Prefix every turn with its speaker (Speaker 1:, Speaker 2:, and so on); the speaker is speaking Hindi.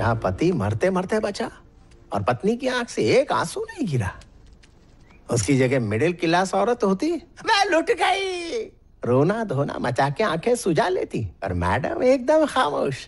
Speaker 1: जहाँ पति मरते मरते बचा और पत्नी की आँख से एक आँसू नहीं गिरा। उसकी जगह मिडिल क्लास औरत होती, मैं लुट गई। रोना धोना मचा के आँखें सुझा लेती और मैडम एकदम खामोश।